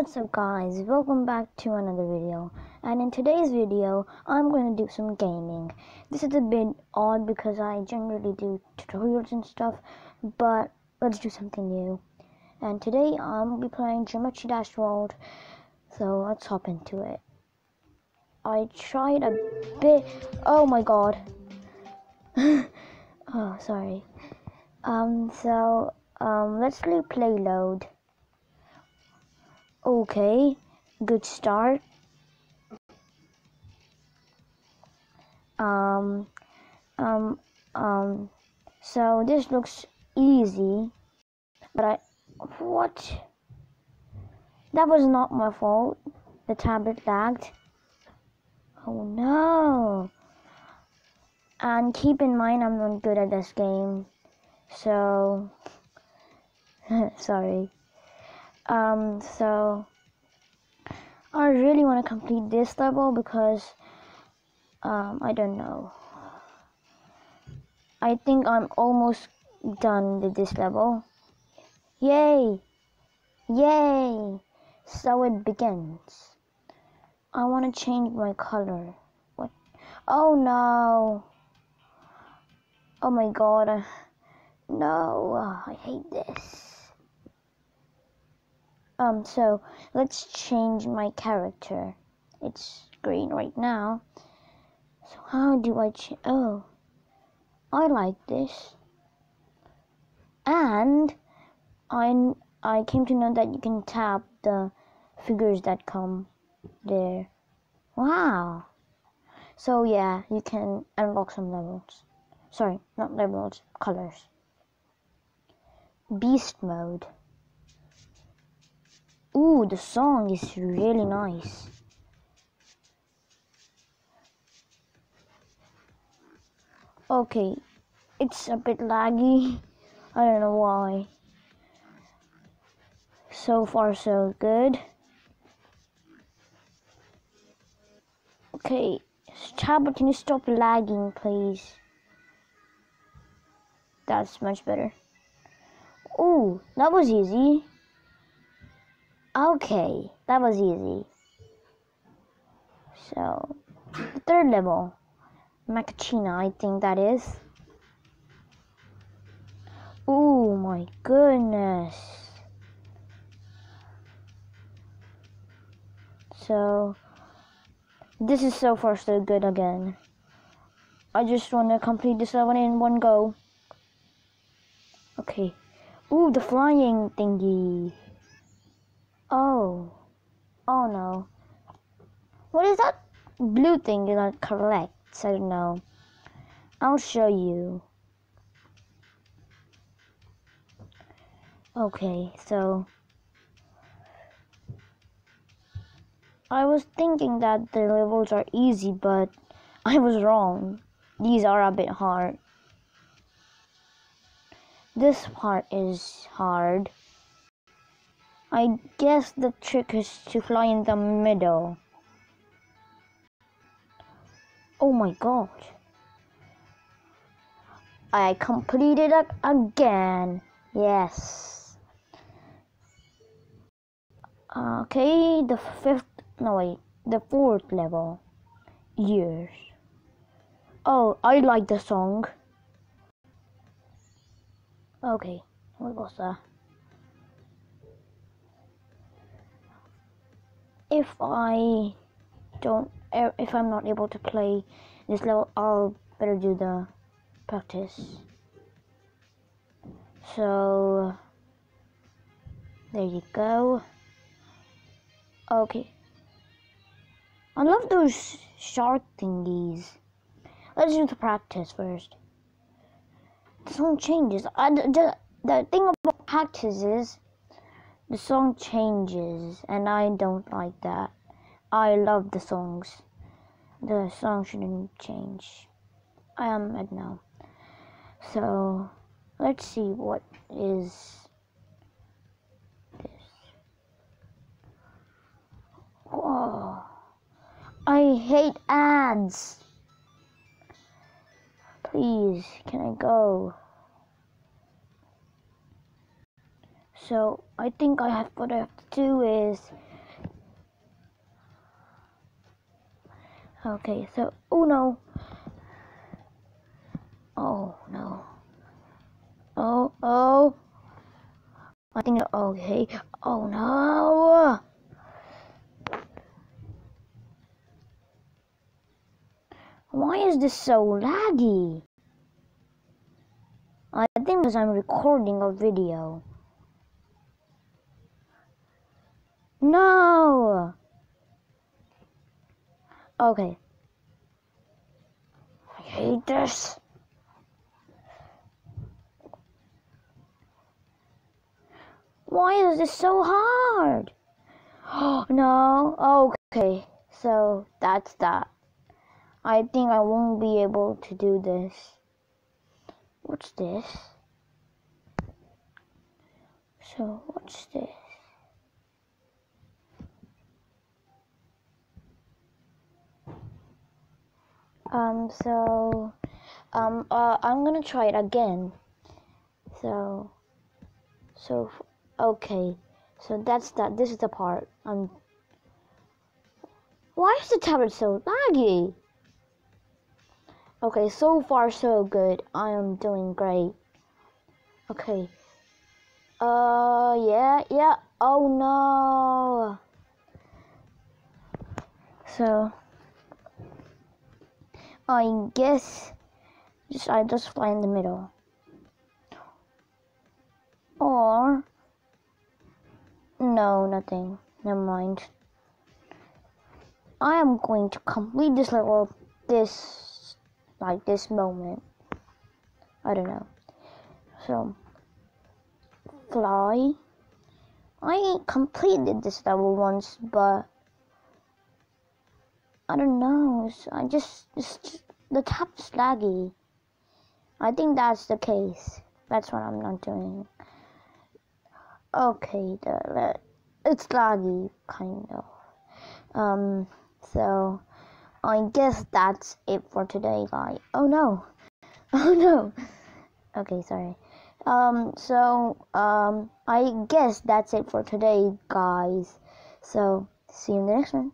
What's up guys, welcome back to another video and in today's video I'm going to do some gaming. This is a bit odd because I generally do tutorials and stuff but let's do something new. And today I'm going to be playing Geometry Dash World so let's hop into it. I tried a bit, oh my god. oh sorry. Um so um let's do Payload. Okay, good start. Um, um, um, so this looks easy, but I, what? That was not my fault. The tablet lagged. Oh no. And keep in mind, I'm not good at this game. So, sorry. Um, so I really want to complete this level because um, I don't know. I think I'm almost done with this level. Yay! Yay! So it begins. I want to change my color. What? Oh no! Oh my god. No, I hate this. Um, so let's change my character. It's green right now. So how do I change? Oh, I like this. And I I came to know that you can tap the figures that come there. Wow. So yeah, you can unlock some levels. Sorry, not levels, colors. Beast mode. Ooh, the song is really nice. Okay, it's a bit laggy. I don't know why. So far, so good. Okay, tablet, can you stop lagging, please? That's much better. Ooh, that was easy. Okay, that was easy. So, the third level, Macachina, I think that is. Oh my goodness. So, this is so far so good again. I just want to complete this level in one go. Okay. Ooh, the flying thingy. Oh. Oh no. What is that blue thing that collect? I don't know. I'll show you. Okay, so I was thinking that the levels are easy, but I was wrong. These are a bit hard. This part is hard. I guess the trick is to fly in the middle. Oh my god. I completed it again. Yes. Okay, the fifth, no wait, the fourth level. Years. Oh, I like the song. Okay, what was that? If I don't if I'm not able to play this level I'll better do the practice. So there you go. Okay. I love those shark thingies. Let's do the practice first. The song changes. I, the, the thing about practice is the song changes and I don't like that. I love the songs. The song shouldn't change. I am at now. So let's see what is this. Whoa. I hate ads. Please, can I go? so I think I have what I have to do is okay so oh no. Oh no. Oh oh. I think okay. Oh no. Why is this so laggy? I think because I'm recording a video. No! Okay. I hate this. Why is this so hard? Oh, no. Okay. So that's that. I think I won't be able to do this. What's this? So, what's this? Um, so, um, uh, I'm gonna try it again. So, so, okay. So that's that. This is the part. Um, why is the tablet so laggy? Okay, so far so good. I am doing great. Okay. Uh, yeah, yeah. Oh no. So, I guess just I just fly in the middle. Or no, nothing. Never mind. I am going to complete this level this like this moment. I don't know. So, fly. I completed this level once, but I don't know. I just, just the tap's laggy. I think that's the case. That's what I'm not doing. Okay, the, it's laggy, kind of. Um, so I guess that's it for today, guys. Oh no. Oh no. Okay, sorry. Um, so, um, I guess that's it for today, guys. So, see you in the next one.